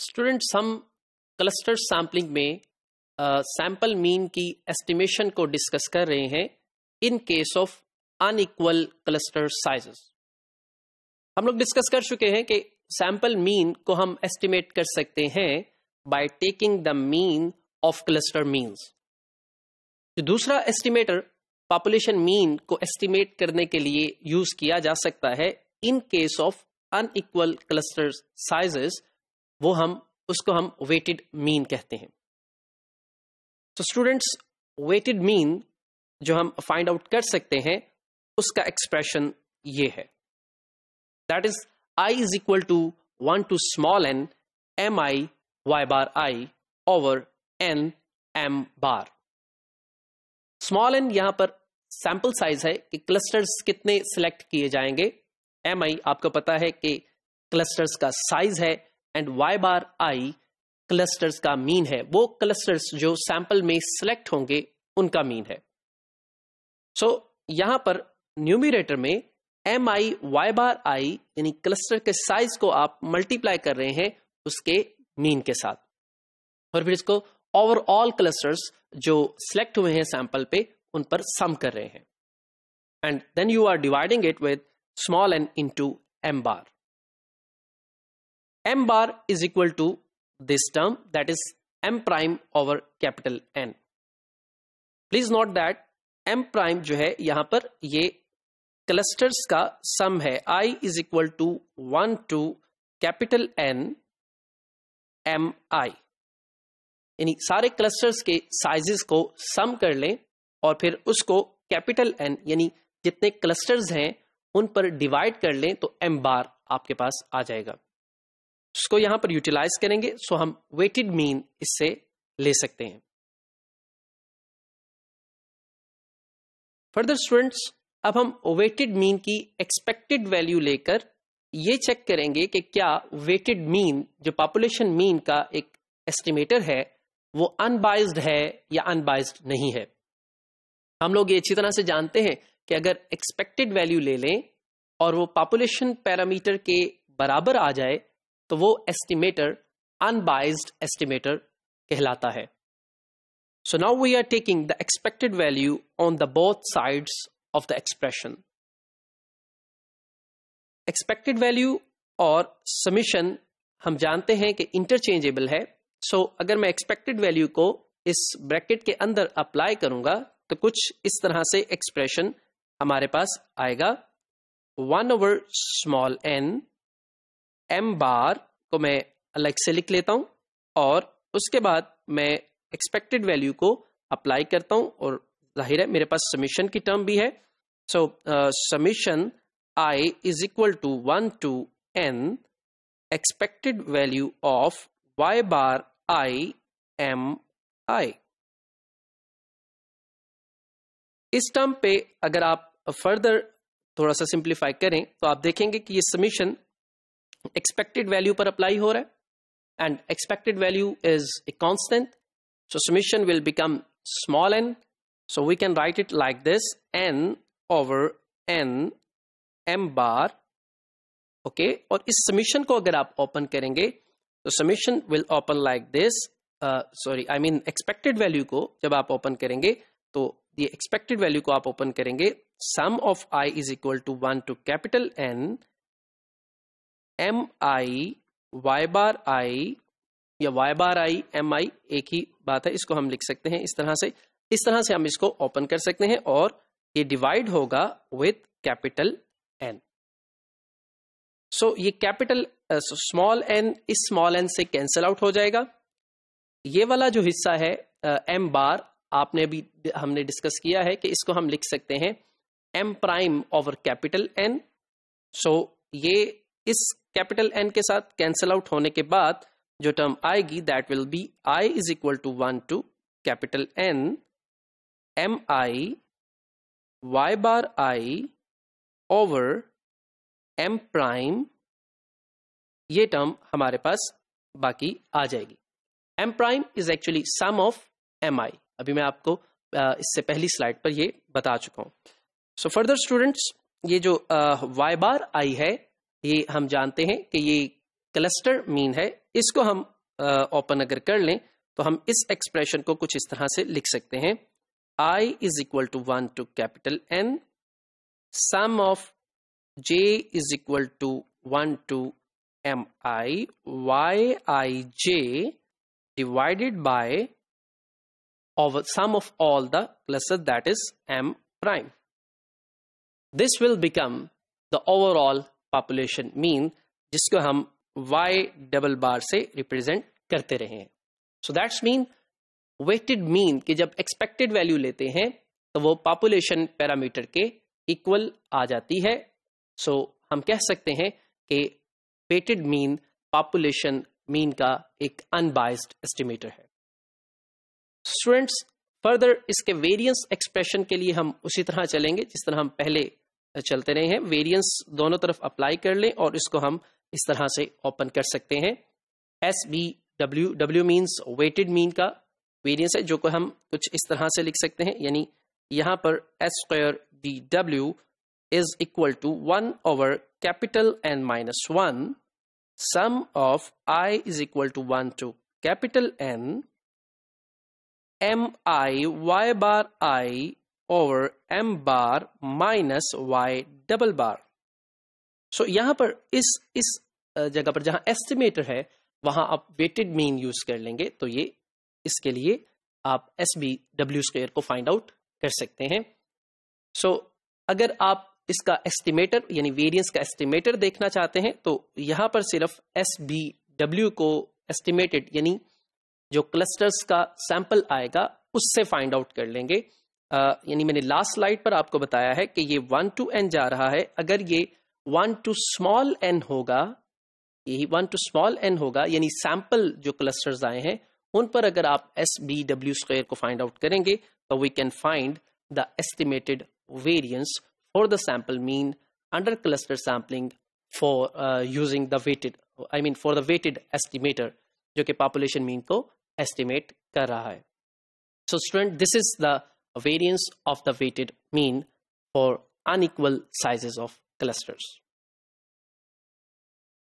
Students हम cluster sampling में sample mean की एस्टिमेशन को डिस्कस कर रहे हैं in case of unequal cluster sizes हम लोग डिस्कस कर चुके हैं कि सैंपल मीन को हम एस्टिमेट कर सकते हैं by taking the mean of cluster means जो दूसरा एस्टिमेटर पॉपुलेशन मीन को एस्टिमेट करने के लिए यूज़ किया जा सकता है in case of unequal cluster sizes वो हम, उसको हम वेटेड मीन कहते हैं। तो स्टूडेंट्स वेटेड मीन जो हम फाइंड आउट कर सकते हैं, उसका एक्सप्रेशन ये है। That is i is equal to one to small n m i y bar i over n m bar small n यहाँ पर सैंपल साइज़ है कि क्लस्टर्स कितने सिलेक्ट किए जाएँगे। एम आई आपको पता है कि क्लस्टर्स का साइज़ है। And y bar i clusters का मीन है। वो क्लस्टर्स जो सैंपल में सिलेक्ट होंगे उनका मीन है। सो so, यहाँ पर न्यूमिरेटर में एम आई वाई बार आई यानी क्लस्टर के साइज़ को आप मल्टीप्लाई कर रहे हैं उसके मीन के साथ। और फिर इसको ओवरऑल क्लस्टर्स जो सिलेक्ट हुए हैं सैंपल पे उन पर सम कर रहे हैं। And then you are dividing it with small n into m bar m bar is equal to this term, that is m prime over capital N. Please note that m prime जो है, यहाँ पर ये clusters का sum है. I is equal to one to capital N m i यानी सारे clusters के साइजेस को सम कर लें और फिर उसको कैपिटल एन यानी जितने क्लस्टर्स हैं, उन पर डिवाइड कर लें तो एम बार आपके पास आ जाएगा। उसको यहाँ पर यूटिलाइज करेंगे सो हम वेटेड मीन इससे ले सकते हैं। फर्दर स्टूडेंट्स अब हम वेटेड मीन की एक्सपेक्टेड वैल्यू लेकर ये चेक करेंगे कि क्या वेटेड मीन जो पॉपुलेशन मीन का एक एस्टिमेटर है, वो अनबाइज्ड है या अनबाइज्ड नहीं है। हम लोग ये अच्छी तरह से जानते हैं कि अगर एक्सपेक्टेड वैल्यू ले लें और वो पॉपुलेशन पैरामीटर के बराबर आ जाए तो वो एस्टिमेटर अनबाइज्ड एस्टिमेटर कहलाता है। So now we are taking the expected value on the both sides of the expression expected value और समिशन हम जानते हैं कि इंटरचेंजेबल है। सो so, अगर मैं एक्सपेक्टेड वैल्यू को इस ब्रैकेट के अंदर अप्लाई करूँगा तो कुछ इस तरह से एक्सप्रेशन हमारे पास आएगा। One over small n m bar को मैं अलग से लिख लेता हूँ और उसके बाद मैं एक्सपेक्टेड वैल्यू को अप्लाई करता हूँ और ज़ाहिर है मेरे पास समीशन की टर्म भी है। So summation i is equal to one to n expected value of y bar i m i इस टर्म पे अगर आप फर्दर थोड़ा सा सिंप्लीफाई करें तो आप देखेंगे कि ये समीशन expected वैल्यू पर अप्लाई हो रहा है and expected value is a constant so summation will become small n so we can write it like this, n over n m bar okay? और इस समीशन को अगर आप ओपन करेंगे तो summation will open like this sorry I mean expected value को जब आप ओपन करेंगे तो ये एक्सपेक्टेड वैल्यू को आप ओपन करेंगे sum of i is equal to one to capital n m i y bar i या Y bar I am i एक ही बात है इसको हम लिख सकते हैं इस तरह से। इस तरह से हम इसको ओपन कर सकते हैं और ये डिवाइड होगा विथ कैपिटल एन सो ये कैपिटल स्मॉल एन इस स्मॉल एन से कैंसिल आउट हो जाएगा। ये वाला जो हिस्सा है एम uh, बार आपने अभी हमने डिस्कस किया है कि इसको हम लिख सकते हैं m prime over capital n so ये इस कैपिटल एन के साथ कैंसिल आउट होने के बाद जो टर्म आएगी that will be i is equal to one to capital n m i y bar i over m prime ये टर्म हमारे पास बाकी आ जाएगी। M prime is actually sum of m i अभी मैं आपको इससे पहली स्लाइड पर ये बता चुका हूँ। सो फर्दर स्टूडेंट्स ये जो वाई बार आई है ये हम जानते हैं कि ये क्लस्टर मीन है। इसको हम ओपन अगर कर लें तो हम इस एक्सप्रेशन को कुछ इस तरह से लिख सकते हैं। I is equal to one to capital n sum of j is equal to one to m i y i j divided by sum of all the clusters that is m prime. This will become the overall population mean जिसको हम y double बार से represent करते रहे हैं। So that's mean weighted mean कि जब expected value लेते हैं तो वो पॉपुलेशन पैरामीटर के इक्वल आ जाती है। सो so, हम कह सकते हैं कि वेटेड मीन पॉपुलेशन मीन का एक अनबाइस्ड एस्टिमेटर है। स्टूडेंट्स फर्दर इसके वेरिएंस एक्सप्रेशन के लिए हम उसी तरह चलेंगे जिस तरह हम पहले चलते रहे हैं। वेरिएंस दोनों तरफ़ अप्लाई कर लें और इसको हम इस तरह से ओपन कर सकते हैं। S B W W means weighted mean का वेरियंस है, जो को हम कुछ इस तरह से लिख सकते हैं। यानी यहाँ पर S square D W is equal to one over capital n minus one sum of i is equal to one to capital n m i y bar i over m bar minus y double bar so यहाँ पर इस इस जगह पर जहाँ estimator है वहाँ आप वेटेड मीन यूज़ कर लेंगे तो ये इसके लिए आप एस बी डब्ल्यू स्क्वेयर को फाइंड आउट कर सकते हैं। सो so, अगर आप इसका एस्टिमेटर यानी वेरिएंस का एस्टिमेटर देखना चाहते हैं तो यहाँ पर सिर्फ़ एस बी डब्ल्यू को एस्टिमेटेड यानी जो क्लस्टर्स का सैंपल आएगा उससे फाइंड आउट कर लेंगे। यानी मैंने लास्ट स्लाइड पर आपको बताया है कि ये वन टू एन जा रहा है। अगर ये वन टू स्मॉल एन होगा यही वन टू स्मॉल एन होगा, यानी सैंपल जो क्लस्टर्स आए हैं, उन पर अगर आप एस बी डब्ल्यू स्क्वायर को फाइंड आउट करेंगे तो we can find the estimated variance for the sample mean under cluster sampling for using the weighted I mean for the weighted estimator जो कि पॉपुलेशन मीन को estimate कर रहा है। So student this is is the variance of the weighted mean for unequal sizes of clusters